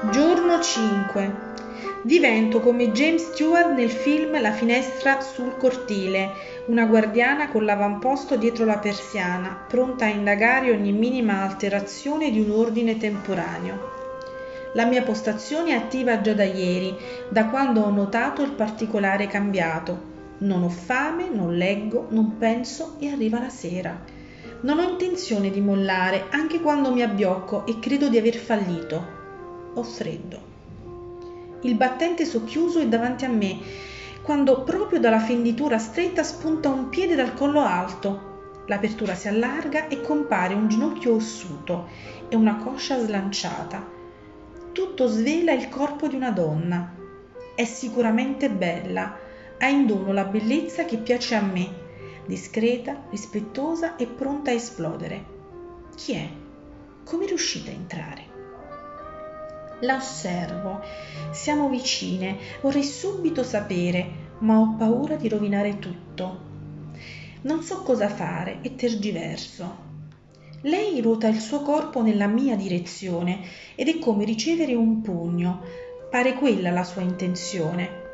Giorno 5. Divento come James Stewart nel film La finestra sul cortile, una guardiana con l'avamposto dietro la persiana, pronta a indagare ogni minima alterazione di un ordine temporaneo. La mia postazione è attiva già da ieri, da quando ho notato il particolare cambiato. Non ho fame, non leggo, non penso e arriva la sera. Non ho intenzione di mollare, anche quando mi abbiocco e credo di aver fallito. Ho freddo. Il battente socchiuso è davanti a me, quando proprio dalla fenditura stretta spunta un piede dal collo alto. L'apertura si allarga e compare un ginocchio ossuto e una coscia slanciata. Tutto svela il corpo di una donna. È sicuramente bella, ha in dono la bellezza che piace a me, discreta, rispettosa e pronta a esplodere. Chi è? Come riuscite a entrare? La osservo. Siamo vicine. Vorrei subito sapere, ma ho paura di rovinare tutto. Non so cosa fare e tergiverso. Lei ruota il suo corpo nella mia direzione ed è come ricevere un pugno. Pare quella la sua intenzione.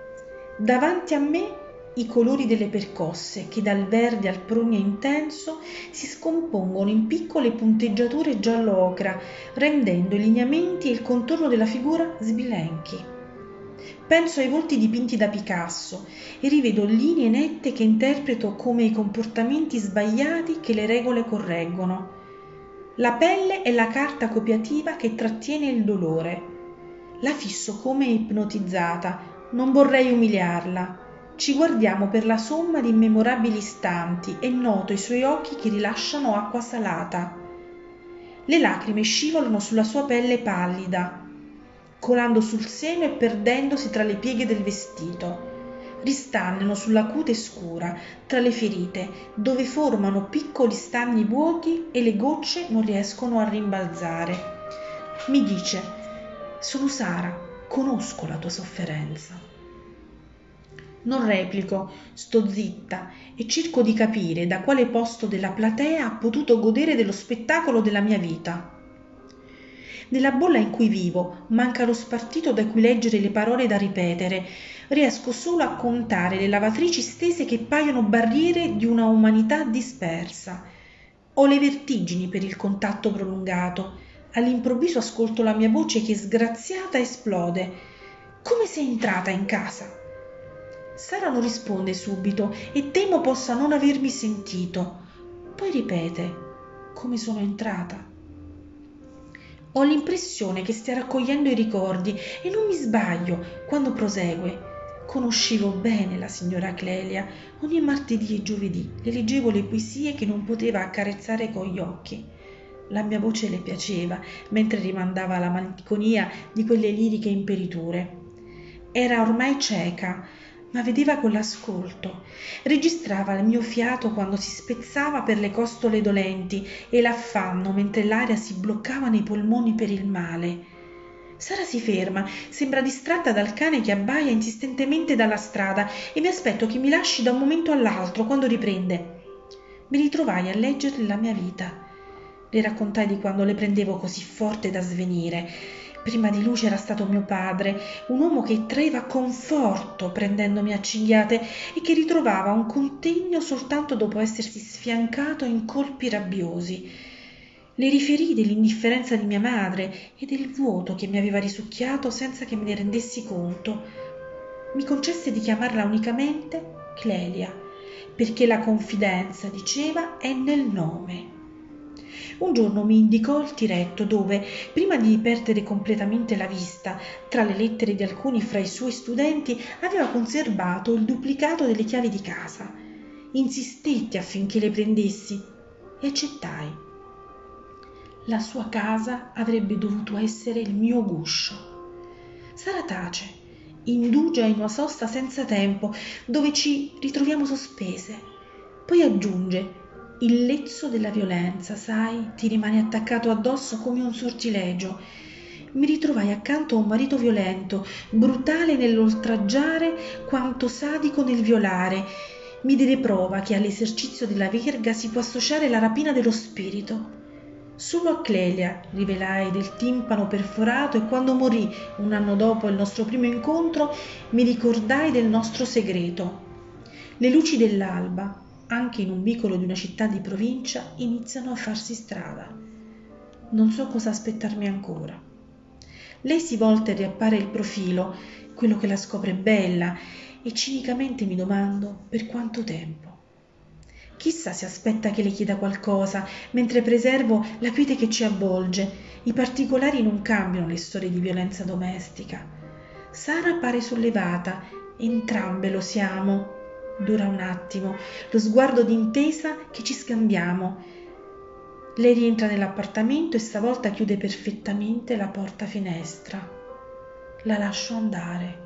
Davanti a me i colori delle percosse che dal verde al prugna intenso si scompongono in piccole punteggiature giallo ocra rendendo i lineamenti e il contorno della figura sbilenchi. Penso ai volti dipinti da picasso e rivedo linee nette che interpreto come i comportamenti sbagliati che le regole correggono. La pelle è la carta copiativa che trattiene il dolore. La fisso come ipnotizzata. Non vorrei umiliarla ci guardiamo per la somma di immemorabili istanti e noto i suoi occhi che rilasciano acqua salata. Le lacrime scivolano sulla sua pelle pallida, colando sul seno e perdendosi tra le pieghe del vestito. Ristagnano sulla cute scura, tra le ferite, dove formano piccoli stagni vuoti e le gocce non riescono a rimbalzare. Mi dice, sono Sara, conosco la tua sofferenza. Non replico, sto zitta e cerco di capire da quale posto della platea ha potuto godere dello spettacolo della mia vita. Nella bolla in cui vivo manca lo spartito da cui leggere le parole da ripetere. Riesco solo a contare le lavatrici stese che paiono barriere di una umanità dispersa. Ho le vertigini per il contatto prolungato. All'improvviso ascolto la mia voce che sgraziata esplode. Come sei entrata in casa? Sara non risponde subito e temo possa non avermi sentito. Poi ripete, come sono entrata? Ho l'impressione che stia raccogliendo i ricordi e non mi sbaglio quando prosegue. Conoscevo bene la signora Clelia. Ogni martedì e giovedì le leggevo le poesie che non poteva accarezzare con gli occhi. La mia voce le piaceva, mentre rimandava la malinconia di quelle liriche imperiture. Era ormai cieca, ma vedeva con l'ascolto, registrava il mio fiato quando si spezzava per le costole dolenti e l'affanno mentre l'aria si bloccava nei polmoni per il male. Sara si ferma, sembra distratta dal cane che abbaia insistentemente dalla strada e mi aspetto che mi lasci da un momento all'altro quando riprende. Mi ritrovai a leggerle la mia vita. Le raccontai di quando le prendevo così forte da svenire Prima di lui c'era stato mio padre, un uomo che traeva conforto prendendomi a cinghiate e che ritrovava un contegno soltanto dopo essersi sfiancato in colpi rabbiosi. Le riferì dell'indifferenza di mia madre e del vuoto che mi aveva risucchiato senza che me ne rendessi conto. Mi concesse di chiamarla unicamente Clelia, perché la confidenza, diceva, è nel nome un giorno mi indicò il tiretto dove, prima di perdere completamente la vista, tra le lettere di alcuni fra i suoi studenti, aveva conservato il duplicato delle chiavi di casa. Insistetti affinché le prendessi e accettai. La sua casa avrebbe dovuto essere il mio guscio. Sara tace, indugia in una sosta senza tempo, dove ci ritroviamo sospese. Poi aggiunge il lezzo della violenza, sai, ti rimane attaccato addosso come un sortilegio. Mi ritrovai accanto a un marito violento, brutale nell'oltraggiare quanto sadico nel violare. Mi diede prova che all'esercizio della verga si può associare la rapina dello spirito. Solo a Clelia rivelai del timpano perforato e quando morì, un anno dopo il nostro primo incontro, mi ricordai del nostro segreto. Le luci dell'alba, anche in un vicolo di una città di provincia, iniziano a farsi strada. Non so cosa aspettarmi ancora. Lei si volta e riappare il profilo, quello che la scopre bella, e cinicamente mi domando per quanto tempo. Chissà se aspetta che le chieda qualcosa, mentre preservo la quiete che ci avvolge. I particolari non cambiano le storie di violenza domestica. Sara pare sollevata, entrambe lo siamo. Dura un attimo, lo sguardo d'intesa che ci scambiamo. Lei rientra nell'appartamento e stavolta chiude perfettamente la porta finestra. La lascio andare.